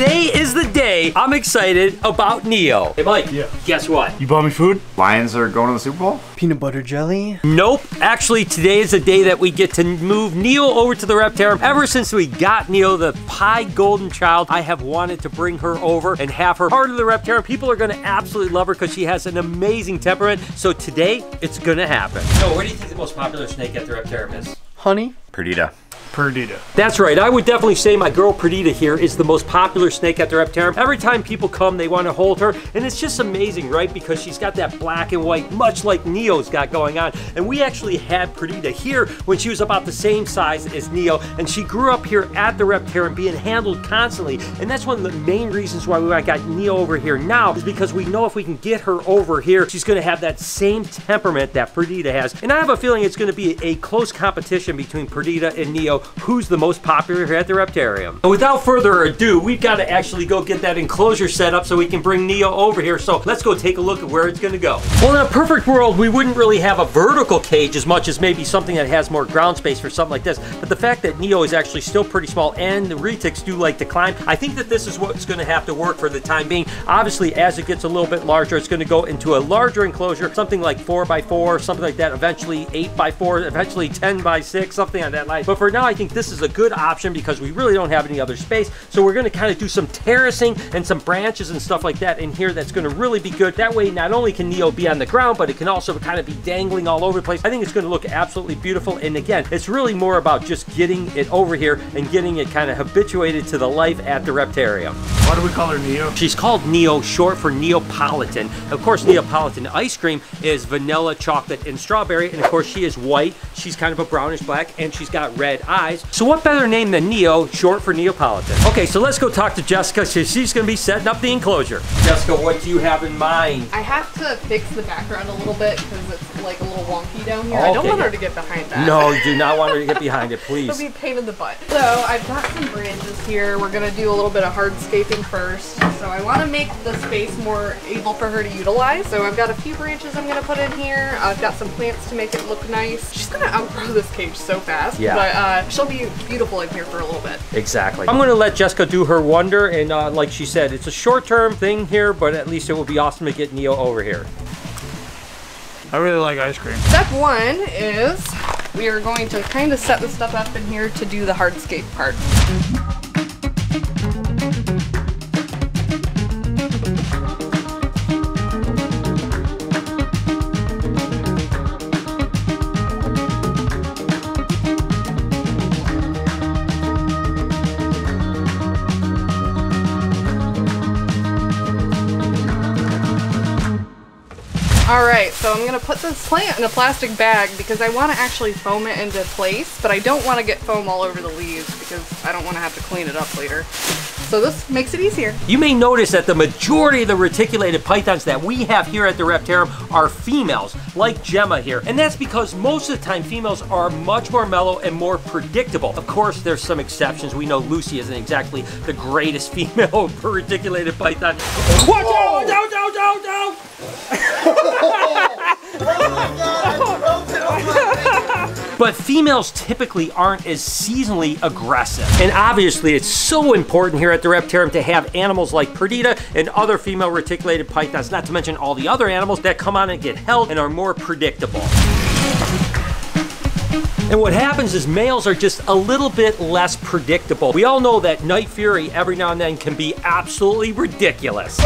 Today is the day I'm excited about Neo. Hey Mike, Yeah. guess what? You bought me food? Lions are going to the Super Bowl? Peanut butter jelly? Nope. Actually, today is the day that we get to move Neo over to the Reptarium. Ever since we got Neo, the pie golden child, I have wanted to bring her over and have her part of the Reptarium. People are going to absolutely love her because she has an amazing temperament. So today, it's going to happen. So, what do you think the most popular snake at the Reptarium is? Honey? Perdita. Perdita. That's right. I would definitely say my girl Perdita here is the most popular snake at the Reptarium. Every time people come, they want to hold her, and it's just amazing, right? Because she's got that black and white, much like Neo's got going on. And we actually had Perdita here when she was about the same size as Neo, and she grew up here at the Reptarium being handled constantly. And that's one of the main reasons why we got Neo over here now, is because we know if we can get her over here, she's going to have that same temperament that Perdita has. And I have a feeling it's going to be a close competition between Perdita and Neo who's the most popular here at the Reptarium. And without further ado, we've got to actually go get that enclosure set up so we can bring Neo over here. So let's go take a look at where it's going to go. Well, in a perfect world, we wouldn't really have a vertical cage as much as maybe something that has more ground space for something like this. But the fact that Neo is actually still pretty small and the retics do like to climb, I think that this is what's going to have to work for the time being. Obviously, as it gets a little bit larger, it's going to go into a larger enclosure, something like 4x4, something like that, eventually 8x4, eventually 10x6, something on that line. But for now, I think this is a good option because we really don't have any other space. So we're going to kind of do some terracing and some branches and stuff like that in here that's going to really be good. That way, not only can Neo be on the ground, but it can also kind of be dangling all over the place. I think it's going to look absolutely beautiful. And again, it's really more about just getting it over here and getting it kind of habituated to the life at the Reptarium. Why do we call her Neo? She's called Neo, short for Neapolitan. Of course, Neapolitan ice cream is vanilla, chocolate, and strawberry. And of course, she is white. She's kind of a brownish black, and she's got red eyes. So what better name than Neo, short for Neapolitan? Okay, so let's go talk to Jessica. She's to be setting up the enclosure. Jessica, what do you have in mind? I have to fix the background a little bit because it's like a little wonky down here. I don't Okay. want her to get behind that. No, do not want her to get behind it, It'll please. be a pain in the butt. So I've got some branches here. We're gonna do a little bit of hardscaping first. So I want to make the space more able for her to utilize. So I've got a few branches I'm gonna put in here. I've got some plants to make it look nice. She's gonna outgrow this cage so fast. Yeah. But uh, she'll be beautiful in here for a little bit. Exactly. I'm going to let Jessica do her wonder, and uh, like she said, it's a short-term thing here, but at least it will be awesome to get Neo over here. I really like ice cream. Step one is we are going to kind of set the stuff up in here to do the hardscape part. All right, so I'm gonna put this plant in a plastic bag because I want to actually foam it into place, but I don't want to get foam all over the leaves because I don't want to have to clean it up later. So this makes it easier. You may notice that the majority of the reticulated pythons that we have here at the Reptarium are females, like Gemma here. And that's because most of the time females are much more mellow and more predictable. Of course, there's some exceptions. We know Lucy isn't exactly the greatest female reticulated python. Watch out! Watch out! Watch out! Watch out! But females typically aren't as seasonally aggressive. And obviously, it's so important here at the Reptarium to have animals like Perdita and other female reticulated pythons, not to mention all the other animals that come on and get held and are more predictable. And what happens is males are just a little bit less predictable. We all know that Night Fury every now and then can be absolutely ridiculous.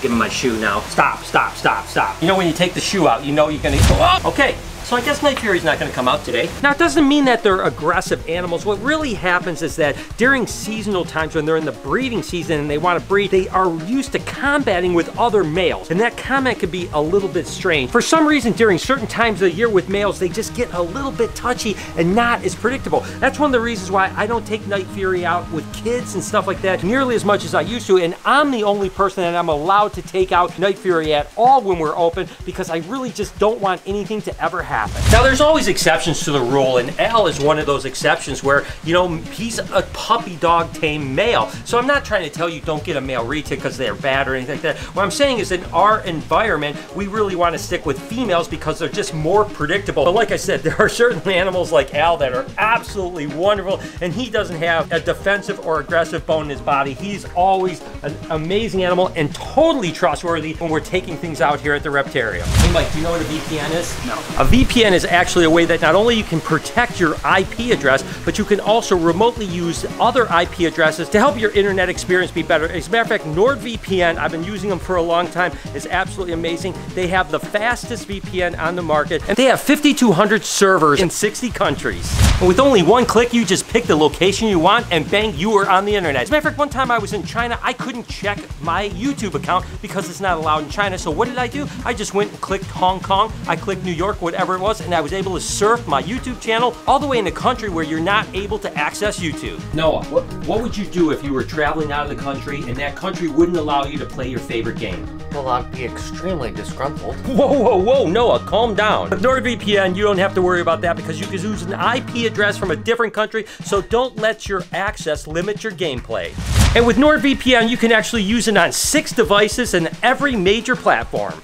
Give him my shoe now. Stop, stop, stop, stop. You know when you take the shoe out, you know you're gonna go up. Okay. So I guess Night Fury's not gonna come out today. Now it doesn't mean that they're aggressive animals. What really happens is that during seasonal times when they're in the breeding season and they wanna breed, they are used to combating with other males. And that combat can be a little bit strange. For some reason, during certain times of the year with males, they just get a little bit touchy and not as predictable. That's one of the reasons why I don't take Night Fury out with kids and stuff like that nearly as much as I used to. And I'm the only person that I'm allowed to take out Night Fury at all when we're open because I really just don't want anything to ever happen happen. Now, there's always exceptions to the rule, and Al is one of those exceptions where, you know, he's a puppy dog tame male. So I'm not trying to tell you don't get a male retic because they're bad or anything like that. What I'm saying is in our environment, we really want to stick with females because they're just more predictable. But like I said, there are certain animals like Al that are absolutely wonderful, and he doesn't have a defensive or aggressive bone in his body. He's always an amazing animal and totally trustworthy when we're taking things out here at the Reptarium. Hey Mike, do you know what a VPN is? No. A VPN is actually a way that not only you can protect your IP address, but you can also remotely use other IP addresses to help your internet experience be better. As a matter of fact, NordVPN, I've been using them for a long time, is absolutely amazing. They have the fastest VPN on the market, and they have 5,200 servers in 60 countries. And with only one click, you just pick the location you want, and bang, you are on the internet. As a matter of fact, one time I was in China, I couldn't check my YouTube account because it's not allowed in China. So what did I do? I just went and clicked Hong Kong, I clicked New York, whatever it was, and I was able to surf my YouTube channel all the way in a country where you're not able to access YouTube. Noah, what, what would you do if you were traveling out of the country and that country wouldn't allow you to play your favorite game? Well, I'd be extremely disgruntled. Whoa, whoa, whoa, Noah, calm down. With NordVPN, you don't have to worry about that because you can use an IP address from a different country, so don't let your access limit your gameplay. And with NordVPN, you can actually use it on six devices and every major platform.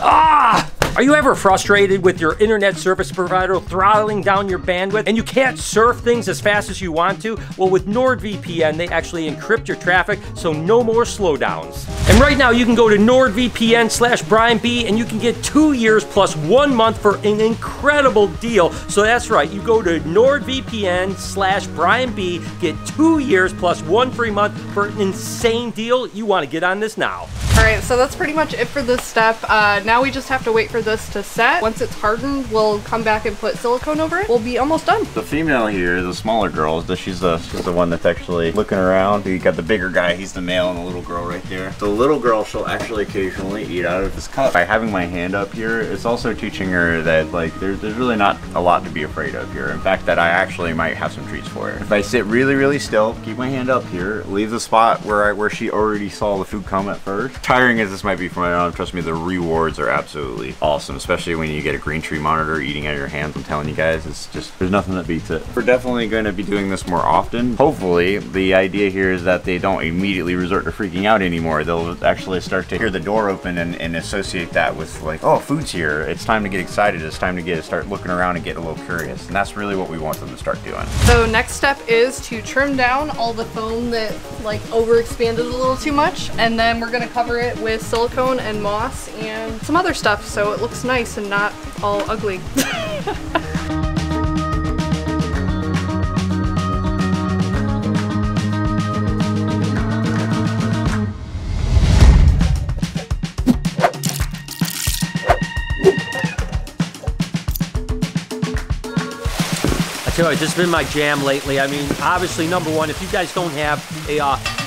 Ah! Are you ever frustrated with your internet service provider throttling down your bandwidth and you can't surf things as fast as you want to? Well, with NordVPN, they actually encrypt your traffic so no more slowdowns. And right now, you can go to NordVPN slash Brian B and you can get two years plus one month for an incredible deal. So that's right, you go to NordVPN slash Brian B, get two years plus one free month for an insane deal. You want to get on this now. Right, so that's pretty much it for this step. Uh, now we just have to wait for this to set. Once it's hardened, we'll come back and put silicone over it. We'll be almost done. The female here, the smaller girl, she's the she's the one that's actually looking around. You got the bigger guy, he's the male, and the little girl right there. The little girl, she'll actually occasionally eat out of this cup. By having my hand up here, it's also teaching her that like there's there's really not a lot to be afraid of here. In fact, that I actually might have some treats for her. If I sit really really still, keep my hand up here, leave the spot where I where she already saw the food come at first. Tiring as this might be for my mom, trust me, the rewards are absolutely awesome, especially when you get a green tree monitor eating out of your hands. I'm telling you guys, it's just there's nothing that beats it. We're definitely going to be doing this more often. Hopefully, the idea here is that they don't immediately resort to freaking out anymore. They'll actually start to hear the door open and, and associate that with like, oh, food's here. It's time to get excited. It's time to get start looking around and get a little curious. And that's really what we want them to start doing. So next step is to trim down all the foam that like overexpanded a little too much and then we're gonna cover it with silicone and moss and some other stuff so it looks nice and not all ugly. I tell you, this has been my jam lately. I mean, obviously, number one, if you guys don't have a uh,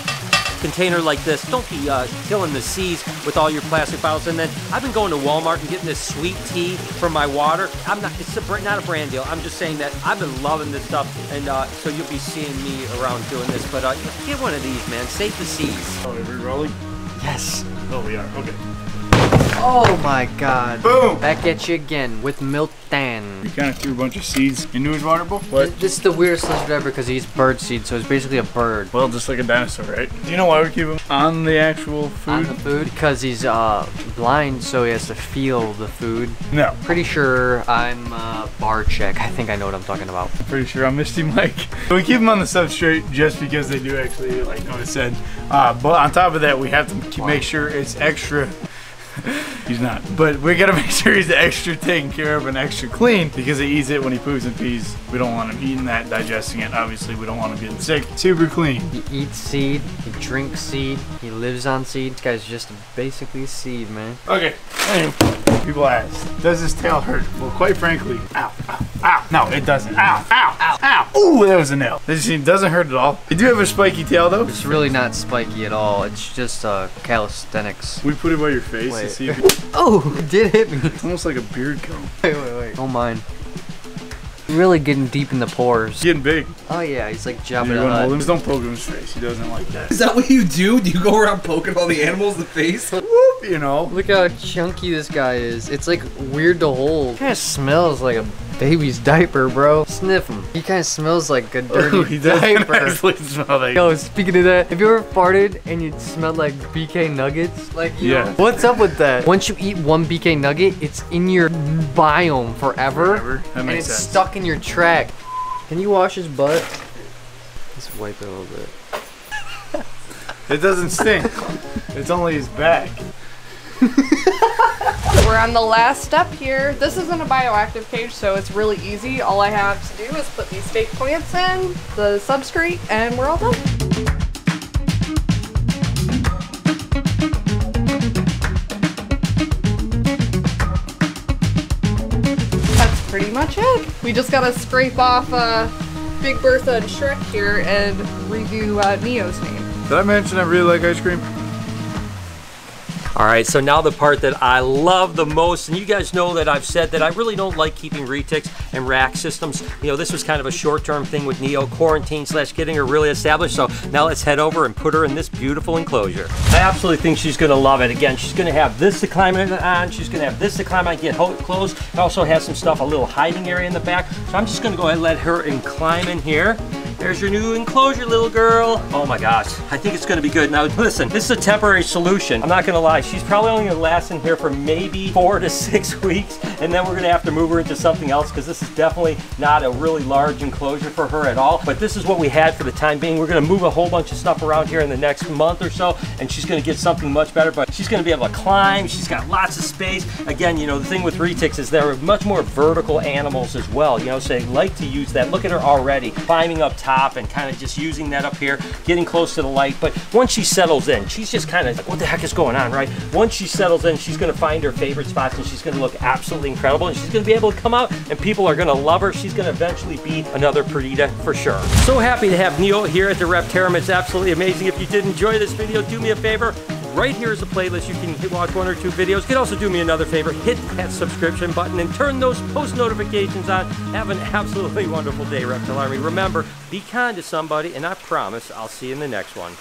container like this, don't be uh, killing the seas with all your plastic bottles. And then I've been going to Walmart and getting this sweet tea for my water. I'm not, it's a, not a brand deal. I'm just saying that I've been loving this stuff, and uh, so you'll be seeing me around doing this. But uh, get one of these, man. Save the seas. Oh, are we rolling? Yes. Oh, we are. Okay. Oh my god. Boom! Back at you again with Miltan. We kind of threw a bunch of seeds into his water bowl. What? This is the weirdest lizard ever because he eats bird seed, so it's basically a bird. Well, just like a dinosaur, right? Do you know why we keep him on the actual food? On the food because he's uh blind, so he has to feel the food. No. Pretty sure I'm uh, Barczyk. I think I know what I'm talking about. Pretty sure I'm Misty Mike. we keep him on the substrate just because they do actually, like Noah said. Uh, but on top of that, we have to make sure it's extra. he's not. But we gotta make sure he's extra taken care of and extra clean because he eats it when he poops and pees. We don't want him eating that, digesting it. Obviously, we don't want him getting sick. Super clean. He eats seed, he drinks seed, he lives on seed. This guy's just basically seed, man. Okay. Anyway, people ask, does his tail hurt? Well, quite frankly, ow, ow, ow. No, it doesn't. Ow, ow, ow, ow. Ooh, that was a nail. This it doesn't hurt at all. You do have a spiky tail though. It's really not spiky at all. It's just uh, calisthenics. We put it by your face to see if it, Oh, it did hit me. it's almost like a beard comb. Wait, wait, wait. Don't mind. Really getting deep in the pores. He's getting big. Oh yeah, he's like Do Jabba you the want to hold him? Just don't poke him in his face. He doesn't like that. Is that what you do? Do you go around poking all the animals in the face? You know. Look how chunky this guy is. It's like weird to hold. Kind of smells like a baby's diaper, bro. Sniff him. He kind of smells like a oh, dirty he does diaper. actually smell like. Yo, speaking of that, have you ever farted and you smelled like BK nuggets? Like, you Yeah. know, what's up with that? Once you eat one BK nugget, it's in your biome forever, Forever? That and it's sense. stuck in your track. Can you wash his butt? Let's wipe it a little bit. It doesn't stink. it's only his back. We're on the last step here. This isn't a bioactive cage, so it's really easy. All I have to do is put these fake plants in, the substrate, and we're all done. That's pretty much it. We just gotta scrape off uh, Big Bertha and Shrek here and redo uh, Neo's name. Did I mention I really like ice cream? All right, so now the part that I love the most, and you guys know that I've said that I really don't like keeping retics and rack systems. You know, this was kind of a short-term thing with Neo, quarantine slash getting her really established. So now let's head over and put her in this beautiful enclosure. I absolutely think she's gonna love it. Again, she's gonna have this to climb on, she's gonna have this to climb on, get clothes. It also has some stuff, a little hiding area in the back. So I'm just gonna go ahead and let her in climb in here. There's your new enclosure, little girl. Oh my gosh, I think it's gonna be good. Now listen, this is a temporary solution. I'm not gonna lie, she's probably only gonna last in here for maybe four to six weeks, and then we're gonna have to move her into something else because this is definitely not a really large enclosure for her at all. But this is what we had for the time being. We're gonna move a whole bunch of stuff around here in the next month or so, and she's gonna get something much better, but she's gonna be able to climb, she's got lots of space. Again, you know, the thing with retics is they're much more vertical animals as well, you know, so they like to use that. Look at her already, climbing up top and kind of just using that up here, getting close to the light. But once she settles in, she's just kind of like, what the heck is going on, right? Once she settles in, she's gonna find her favorite spots and she's gonna look absolutely incredible and she's gonna be able to come out and people are gonna love her. She's gonna eventually be another Perdita for sure. So happy to have Neo here at the Reptarium. It's absolutely amazing. If you did enjoy this video, do me a favor, Right here is a playlist. You can watch one or two videos. You can also do me another favor. Hit that subscription button and turn those post notifications on. Have an absolutely wonderful day, Reptile Army. Remember, be kind to somebody, and I promise I'll see you in the next one.